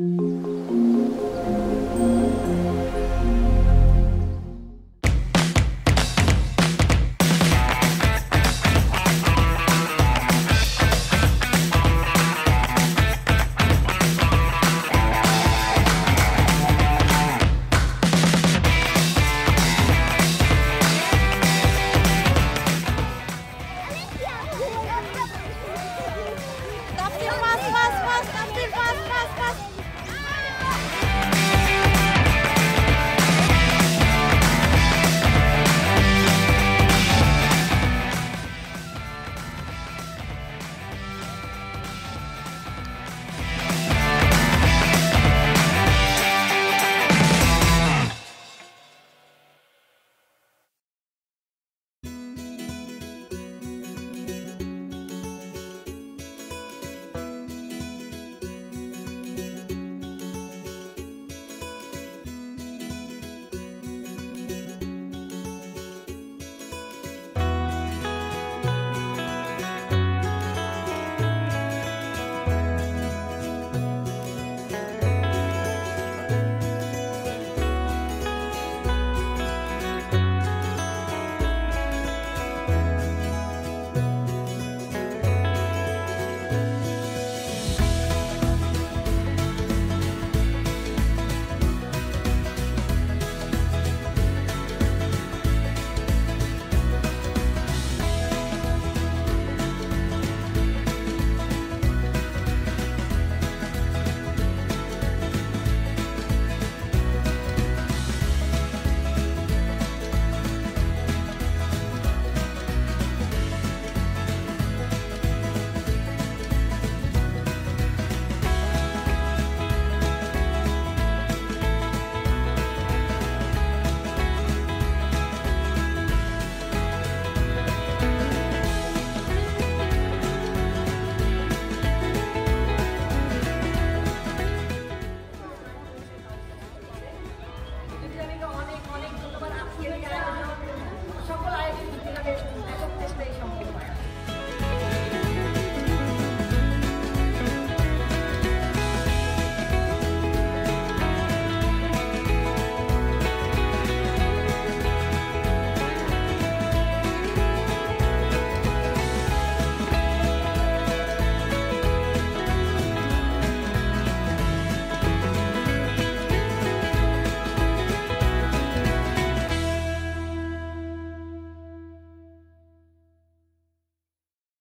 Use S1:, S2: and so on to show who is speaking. S1: Mm-hmm.